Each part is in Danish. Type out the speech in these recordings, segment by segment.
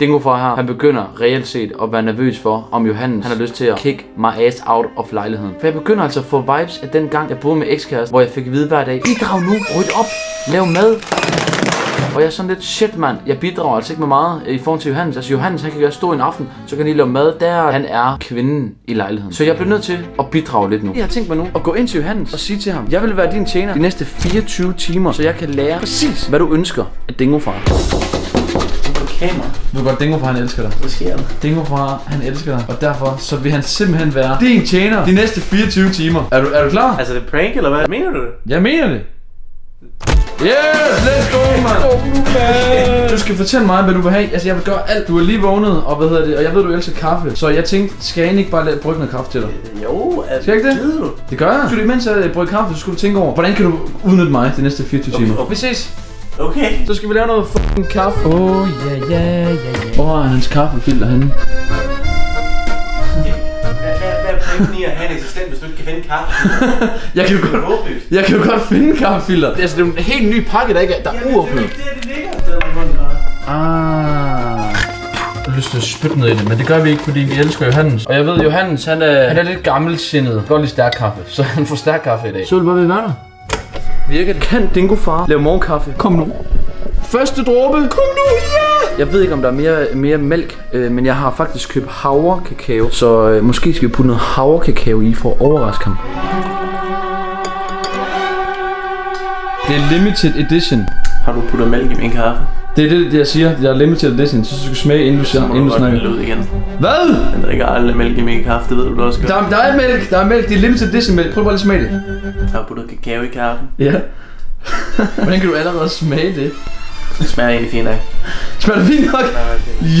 Dingofar her, han begynder reelt set at være nervøs for, om Johannes han har lyst til at kick my ass out of lejligheden. For jeg begynder altså at få vibes af den gang, jeg boede med ekskæreste, hvor jeg fik at vide hver dag, bidrag nu, ryd op, lav mad, og jeg er sådan lidt, shit mand, jeg bidrager altså ikke med meget i forhold til Johannes. Altså Johannes, han kan gøre stå en aften, så kan han lige lave mad. Der han er kvinden i lejligheden. Så jeg bliver nødt til at bidrage lidt nu. Jeg har tænkt mig nu at gå ind til Johannes og sige til ham, jeg vil være din tjener de næste 24 timer, så jeg kan lære præcis, hvad du ønsker af Dingofar. Kamera. Du godt, Dingo far, han elsker dig. Hvad sker der? Dingo far, han elsker dig. Og derfor så vil han simpelthen være din tjener de næste 24 timer. Er du, er du klar? Altså, det er prank, eller hvad? Mener du det? Jeg mener det. Yes, let's go, man. Du skal fortælle mig, hvad du vil have. Altså, jeg vil gøre alt. Du er lige vågnet, og hvad hedder det? Og jeg ved, du elsker kaffe. Så jeg tænkte, skal jeg ikke bare lade brygge noget kaffe til dig? Jo, altså, Skal jeg ikke det? Gider du? Det gør jeg. Skulle imens jeg brygge kaffe, så skulle du tænke over, hvordan kan du udnytte mig de næste 24 timer? okay. Vi ses. Okay. Så skal vi lave noget fucking kaffe. Åh, oh, ja, ja, ja, ja. Hvor er hans kaffefilter henne? Er i at have en assistent, hvis du ikke kan finde kaffe? Jeg kan jo Det godt, jeg kan jo godt finde kaffefilter. Altså, det er jo en helt ny pakke, der ikke er, der er Jamen, det er uåbnet. der, det ligger. Der er munden, Ah. Jeg har lyst til at spytte ned i det, men det gør vi ikke, fordi vi elsker Johannes. Og jeg ved, Johannes, han er, han er lidt gammelsindet. Godt lige stærk kaffe, så han får stærk kaffe i dag. Så vil du bare være der? Virker det? Kan Dingo far lave morgenkaffe? Kom nu. Første dråbe. Kom nu, ja! Jeg ved ikke, om der er mere, mere mælk, øh, men jeg har faktisk købt havrekakao. Så øh, måske skal vi putte noget havrekakao i for at overraske ham. Det er limited edition. Har du puttet mælk i min kaffe? Det er det, jeg siger. Jeg er limited edition, så du skal smage, inden du, Så må inden du snakker. ud igen. Hvad? Jeg drikker aldrig mælk i min kaffe, det ved du også godt. Der, der er mælk, der er mælk. Det er limited edition mælk. Prøv bare lige at smage det. Jeg har puttet kakao i kaffen. Ja. Hvordan kan du allerede smage det? Det smager egentlig fint af. Smager det fint nok?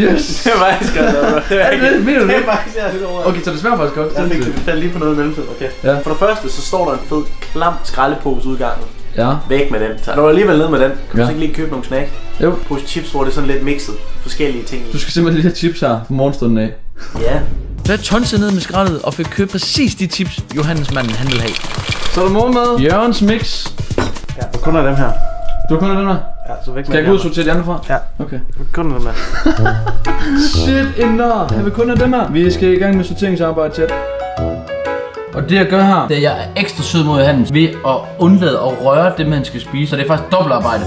Yes! Det var faktisk godt. Det Er det det? Mener du Det det? er faktisk jeg er lidt over. Okay, så det smager faktisk godt. Jeg fik faldt lige på noget i mellemtiden. Okay. Ja. For det første, så står der en fed, klam skraldepose udgangen. Ja. Væk med den. Så når du er alligevel ned med den, kan du Ja. så ikke lige købe nogle snack? Jo. Pose chips, hvor det er sådan lidt mixet. Forskellige ting i. Du skal simpelthen lige have chips her fra morgenstunden af. Ja. Så jeg tonsede ned med skraldet og fik købt præcis de tips, Johannes manden han ville have. Så er der morgenmad. Jørgens mix. Ja, og kun af dem her. Du har kun af den her. Ja, så væk Skal jeg gå ud og sortere de andre fra? Ja. Okay. Kun af dem her. Shit, inder. Jeg vil kun have dem her. Vi skal i gang med sorteringsarbejde, chat. Og det jeg gør her, Det er, jeg er ekstra sød mod Johannes ved at undlade at røre det, man skal spise. Så det er faktisk dobbeltarbejde.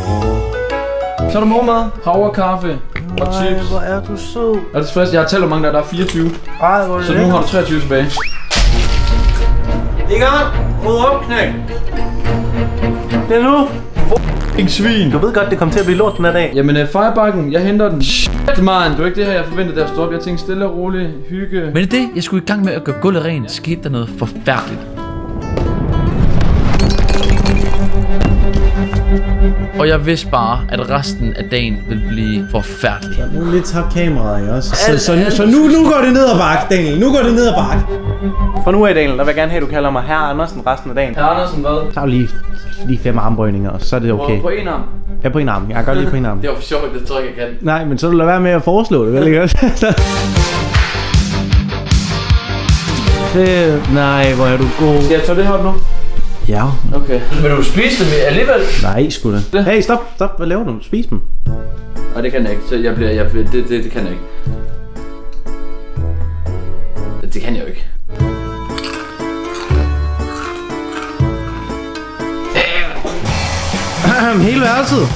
så er der morgenmad, havrekaffe og chips. hvor er du sød. Er du tilfreds? Jeg har talt, hvor mange der er. Der er 24. Ej, hvor er det Så nu har du 23 tilbage. I gang! Ryd op, knæk! Det er nu! Ingen svin. Du ved godt, det kommer til at blive lort den her dag. Jamen, uh, firebakken, jeg henter den. Shit, man. Det var ikke det her, jeg forventede, der stod op. Jeg tænkte stille og roligt, hygge. Men det jeg skulle i gang med at gøre gulvet rent. Skete der noget forfærdeligt. Og jeg vidste bare, at resten af dagen ville blive forfærdelig. Nu lidt tager kameraet, ikke også? Så, så, så nu, nu går det ned ad bakke, Daniel. Nu går det ned ad bakke. Fra nu af, Daniel, der vil jeg gerne have, at du kalder mig Herre Andersen resten af dagen. Herre Andersen, hvad? Tag lige, lige fem armbrøjninger, og så er det okay. På, på en arm. Ja, på en arm. Jeg gør lige på en arm. Det var for sjovt, det tror jeg ikke, jeg kan. Nej, men så lade være med at foreslå det, vel ikke også? Fedt. Nej, hvor er du god. Skal jeg tage det her op nu? Ja. Okay. Vil du spise det med alligevel? Nej, sgu da. Hey, stop, stop. Hvad laver du? Spis dem. Nej, det kan jeg ikke. Så jeg bliver, jeg, det, det, det kan jeg ikke. Det kan jeg jo ikke. Hele værelset.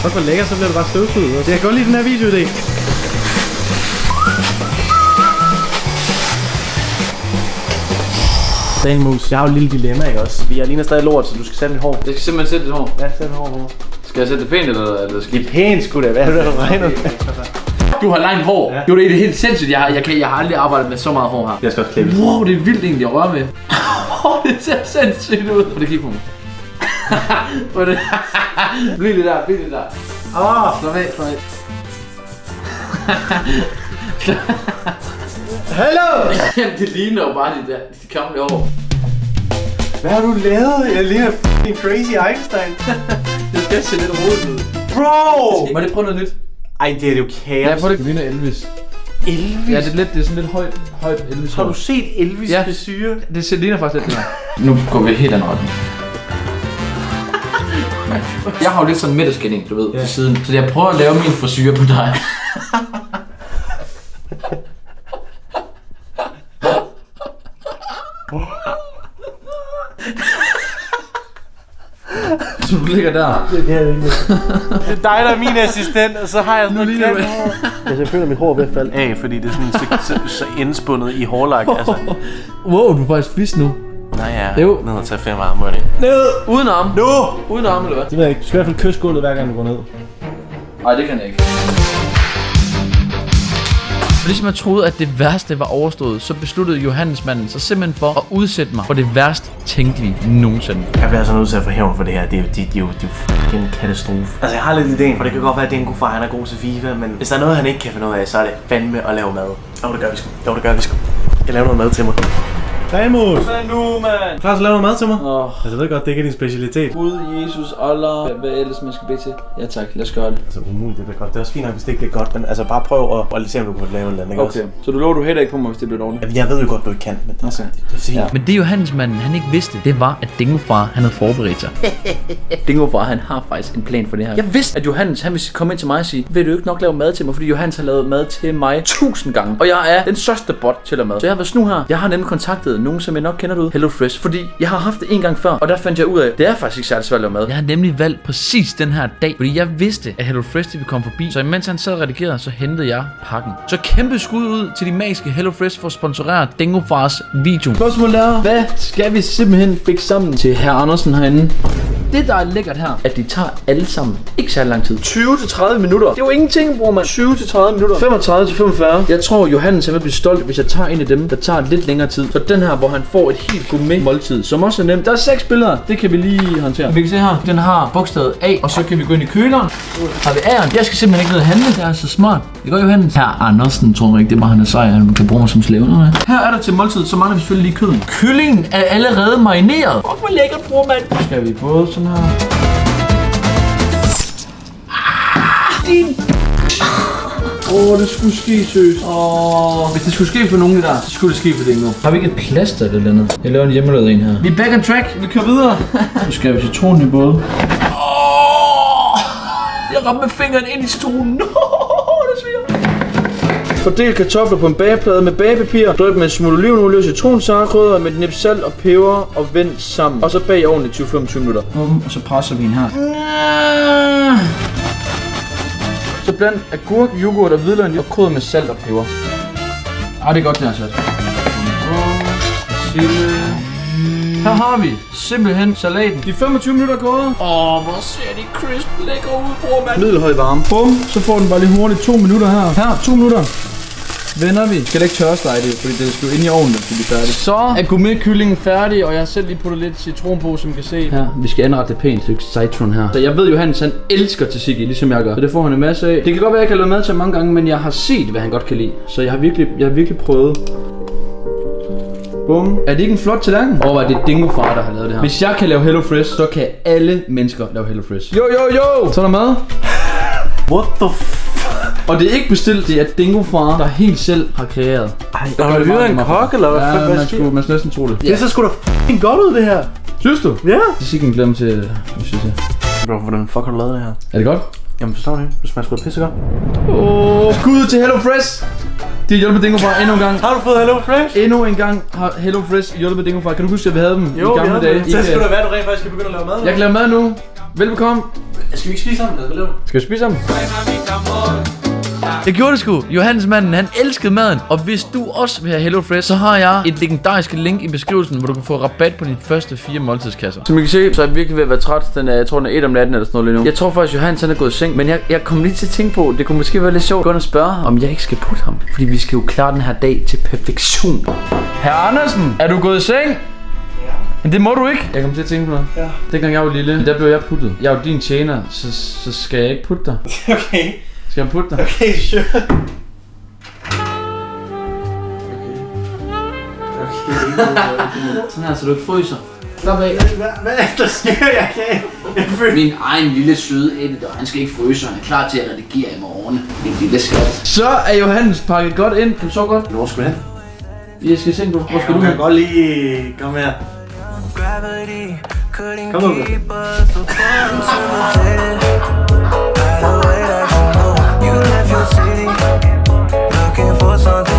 Fuck, hvor lækker, så bliver det bare støvsuget. Det jeg kan godt lide den her videoidé. Daniel Mus, jeg har jo et lille dilemma, ikke også? Vi er lige stadig lort, så du skal sætte mit hår. Jeg skal simpelthen sætte dit hår. Ja, sæt mit hår på. Skal jeg sætte det pænt, eller, eller skal Det er pænt, sgu da. Hvad er det, du regner med? Du har langt hår. Ja. Jo, det er helt sindssygt. Jeg har, jeg, kan, jeg har aldrig arbejdet med så meget hår her. Jeg skal også klippe. Wow, det er vildt egentlig at røre. Wow, det ser sindssygt ud. Prøv at kigge på mig. Det. bliv lidt der, bliv lidt der. Åh, oh, slap af, slap af. Hallo! Jamen, det ligner jo bare de der, de gamle hår. Hvad har du lavet? Jeg ligner f***ing crazy Einstein. Det skal se lidt rodet ud. Bro! Må det prøve noget nyt? Ej, det er jo Ja, kaos. prøv det. Det ligner Elvis. Elvis? Ja, det er, lidt, det er sådan lidt højt, højt Elvis. Har du set Elvis Ja. ja. besyre? Det ser- ligner faktisk lidt det her. Nu går vi helt anden retning. Jeg har jo lidt sådan midterskænding, du ved, ja. til siden. Så jeg prøver at lave min frisyr på dig. Så du ligger der. Det er dig, der er min assistent, og så har jeg sådan noget. Altså, jeg føler, mit hår er ved at falde af, fordi det er sådan så, så, så indspundet i hårlak. Altså, Wow, du er faktisk fisk nu. Nej, ja. Jo. Ned og tage fem arme. Ned! Uden arm. Nu! Uden arm, eller hvad? Det ved jeg ikke. Du skal i hvert fald kysse gulvet, hver gang du går ned. Nej, det kan jeg ikke. Og ligesom jeg troede, at det værste var overstået, så besluttede Johannesmanden sig simpelthen for at udsætte mig for det værst tænkelige nogensinde. Jeg bliver altså nødt til at få hævn for det her. Det er jo, det, det er jo, det er en katastrofe. Altså, jeg har lidt idéen, for det kan godt være, at det er en god far, han er god til FIFA, men hvis der er noget, han ikke kan finde ud af, så er det fandme at lave mad. Jo, det gør vi sgu. Jo, det gør vi sgu. Jeg laver noget mad til mig. Remus! Hvad nu, mand? Klar til at lave noget mad til mig? Åh, Altså, jeg ved godt, det ikke er din specialitet. Gud, Jesus, Allah. Hvad, hvad ellers man skal bede til? Ja tak, lad os gøre det. Altså, umuligt, det bliver godt. Det er også fint nok, hvis det ikke bliver godt, men altså bare prøv at, at se, om du kan lave et eller ikke Okay, så du lover, du heller ikke på mig, hvis det bliver dårligt? også? Jeg ved jo godt, du ikke kan, men det, Okay. det, det er fint. Ja. Men det Johannesmanden, han ikke vidste, det var, at Dingofar, han havde forberedt sig. Dingofar, han har faktisk en plan for det her. Jeg vidste, at Johannes, han ville komme ind til mig og sige, vil du ikke nok lave mad til mig, fordi Johannes har lavet mad til mig tusind gange. Og jeg er den største bot til at lave mad. Så jeg har været snu her. Jeg har nemlig kontaktet nogen, som jeg nok kender derude, Hello Fresh, fordi jeg har haft det en gang før, og der fandt jeg ud af, det er faktisk ikke særlig svært at lave mad. Jeg har nemlig valgt præcis den her dag, fordi jeg vidste, at Hello Fresh ville komme forbi. Så imens han sad og redigerede, så hentede jeg pakken. Så kæmpe skud ud til de magiske Hello Fresh for at sponsorere Dingofars video. Spørgsmålet er, hvad skal vi simpelthen fik sammen til herr Andersen herinde? Det der er lækkert her, at de tager alle sammen ikke særlig lang tid. 20-30 minutter. Det er jo ingenting, bror man. 20-30 minutter. 35-45. Jeg tror, Johannes han vil blive stolt, hvis jeg tager en af dem, der tager lidt længere tid. Så den her, hvor han får et helt gourmet måltid, som også er nemt. Der er seks billeder. Det kan vi lige håndtere. Vi kan se her. Den har bogstavet A, og så kan vi gå ind i køleren. Har vi A'eren. Jeg skal simpelthen ikke ned og handle. Det er så smart. Det går Johannes. Her Andersen tror jeg ikke, det er bare han er sej. Han kan bruge mig som slave. eller? Her er der til måltid, så mangler vi selvfølgelig lige køden. Kyllingen er allerede marineret. Fuck, hvor lækkert, bror, mand. Skal vi både sådan her. Din Åh, oh, det skulle ske, søs. Åh, oh, hvis det skulle ske for nogen der, så skulle det ske for Dingo. Har vi ikke et plaster eller noget? Jeg laver en hjemmelavet en her. Vi er back on track. Vi kører videre. nu skal vi citronen i både. Åh, oh, jeg ramte med fingeren ind i det sviger. Fordel kartofler på en bageplade med bagepapir. Dryp med en smule olivenolie og citronsaft. Krydder med et nip salt og peber og vend sammen. Og så bag ovnen i 20-25 minutter. Bum, og så presser vi en her. Så bland agurk, yoghurt og hvidløgn og krydder med salt og peber. Ah, det er godt, det er sat. Her har vi simpelthen salaten. De 25 minutter er gået. Åh, oh, hvor ser de crisp lækre ud, bror, mand. Middelhøj varme. Bum, så får den bare lige hurtigt to minutter her. Her, to minutter. Vender vi. Skal ikke tørstege det, fordi det skal jo ind i ovnen, når det bliver færdigt. Så er gourmetkyllingen færdig, og jeg har selv lige puttet lidt citron på, som I kan se. Her, vi skal anrette det pænt stykke citron her. Så jeg ved jo, Hans han elsker tzatziki, ligesom jeg gør. Så det får han en masse af. Det kan godt være, at jeg kan lave mad til mange gange, men jeg har set, hvad han godt kan lide. Så jeg har virkelig, jeg har virkelig prøvet. Bum. Er det ikke en flot tallerken? Overvej, det er Dingo far, der har lavet det her. Hvis jeg kan lave Hello Fresh, så kan alle mennesker lave Hello Fresh. Jo, jo, jo! Så er der mad. What the f... Og det er ikke bestilt, det er Dingo far, der helt selv har kreeret. Ej, gør har du det hyret en kok, eller hvad? Ja, man skulle, man skulle næsten tro det. Det ser sgu da f***ing godt ud, det her. Synes du? Ja. Det er ikke en glem til, synes jeg. Bro, hvordan fuck har du lavet det her? Er det godt? Jamen, forstår du ikke? Du smager sgu da pissegodt. Oh. Skud til Hello Fresh. De har hjulpet Dingo far endnu en gang. Har du fået Hello Fresh? Endnu en gang har Hello Fresh hjulpet Dingo far. Kan du huske, at vi havde dem i gamle dage? Så skulle da være, at du rent faktisk skal begynde at lave mad. Jeg kan lave mad nu. Velbekomme. Skal vi ikke spise sammen, eller hvad laver du? Skal vi spise sammen? Jeg gjorde det sgu. Johannes manden, han elskede maden. Og hvis du også vil have Hello Fresh, så har jeg et legendarisk link i beskrivelsen, hvor du kan få rabat på dine første fire måltidskasser. Som I kan se, så er jeg virkelig ved at være træt. Den er, jeg tror, den er 1 om natten eller sådan noget lige nu. Jeg tror faktisk, Johannes han er gået i seng. Men jeg, jeg kom lige til at tænke på, det kunne måske være lidt sjovt at gå og spørge ham, om jeg ikke skal putte ham. Fordi vi skal jo klare den her dag til perfektion. Herr Andersen, er du gået i seng? Men det må du ikke. Jeg kom til at tænke på noget. Ja. Dengang jeg var lille, der blev jeg puttet. Jeg er jo din tjener, så, så skal jeg ikke putte dig. Okay. Skal jeg putte dig? Okay, sure. Sådan her, så du ikke fryser. Slap af. Hvad, hvad er der sker? Jeg kan ikke. Jeg. Min egen lille søde editor, han skal ikke fryse, han er klar til at redigere i morgen. En lille skat. Så er Johannes pakket godt ind. Kan du så godt? Hvor skal du hen? Jeg skal se, hvor hvor skal Du du kan hen? godt lige... Kom her. Gravity couldn't was on